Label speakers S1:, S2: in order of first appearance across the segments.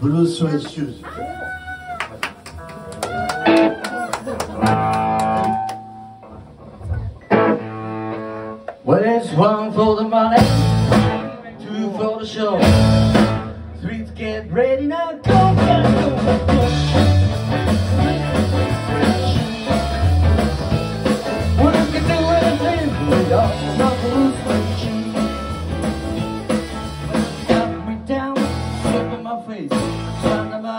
S1: Blue Suede Shoes. Well, it's one for the money, two for the show, three to get ready now, go, go, go.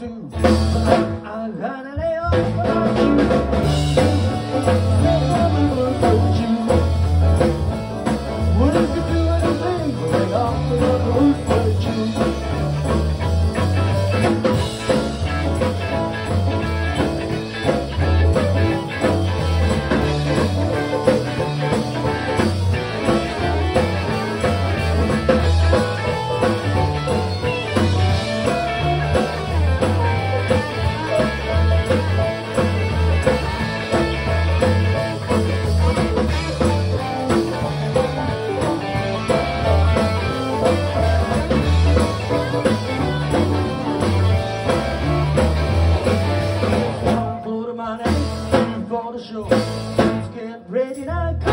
S1: Do show. Just can't break it.